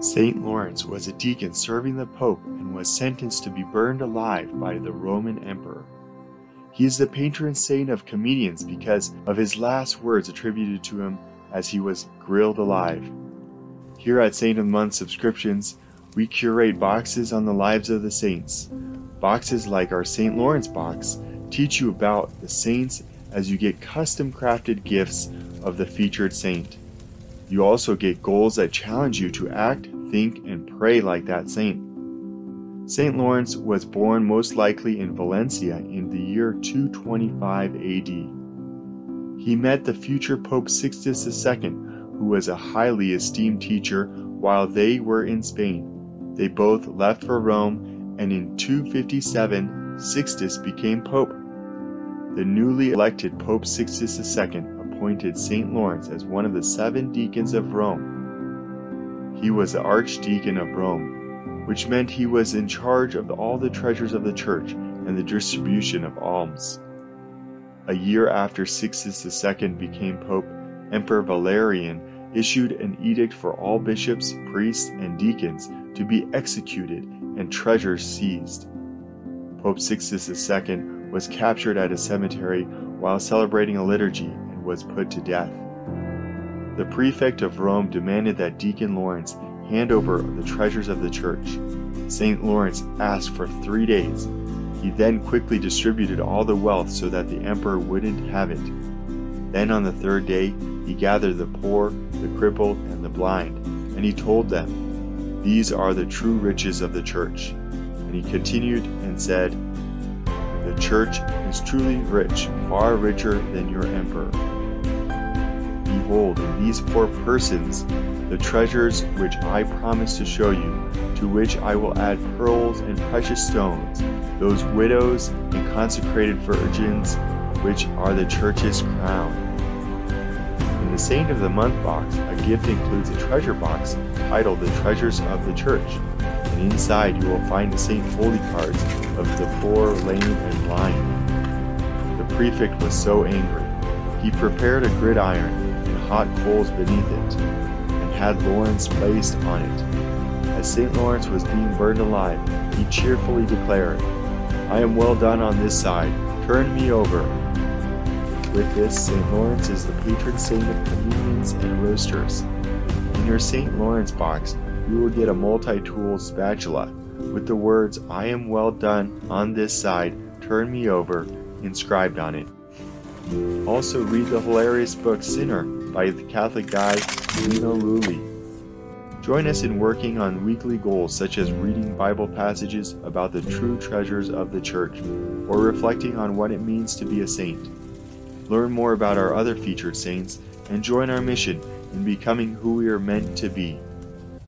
St. Lawrence was a deacon serving the Pope and was sentenced to be burned alive by the Roman Emperor. He is the patron saint of comedians because of his last words attributed to him as he was grilled alive. Here at Saint of the Month Subscriptions, we curate boxes on the lives of the saints. Boxes like our St. Lawrence box teach you about the saints as you get custom crafted gifts of the featured saint. You also get goals that challenge you to act, think, and pray like that saint. St. Lawrence was born most likely in Valencia in the year 225 AD. He met the future Pope Sixtus II, who was a highly esteemed teacher while they were in Spain. They both left for Rome, and in 257, Sixtus became Pope. The newly elected Pope Sixtus II appointed St. Lawrence as one of the seven deacons of Rome. He was the Archdeacon of Rome, which meant he was in charge of all the treasures of the church and the distribution of alms. A year after Sixtus II became Pope, Emperor Valerian issued an edict for all bishops, priests, and deacons to be executed and treasures seized. Pope Sixtus II was captured at a cemetery while celebrating a liturgy was put to death. The prefect of Rome demanded that Deacon Lawrence hand over the treasures of the church. St. Lawrence asked for three days. He then quickly distributed all the wealth so that the emperor wouldn't have it. Then on the third day, he gathered the poor, the crippled, and the blind, and he told them, These are the true riches of the church. And he continued and said, The church is truly rich, far richer than your emperor. Behold, in these poor persons the treasures which I promise to show you, to which I will add pearls and precious stones, those widows and consecrated virgins, which are the church's crown. In the Saint of the Month box, a gift includes a treasure box titled The Treasures of the Church, and inside you will find the Saint Holy cards of the poor, lame, and blind. The prefect was so angry. He prepared a gridiron hot coals beneath it, and had Lawrence placed on it. As St. Lawrence was being burned alive, he cheerfully declared, I am well done on this side, turn me over. With this, St. Lawrence is the patron saint of comedians and roasters. In your St. Lawrence box, you will get a multi-tool spatula with the words, I am well done on this side, turn me over, inscribed on it. Also read the hilarious book Sinner by the Catholic guy Lino Rulli. Join us in working on weekly goals such as reading Bible passages about the true treasures of the Church or reflecting on what it means to be a saint. Learn more about our other featured saints and join our mission in becoming who we are meant to be.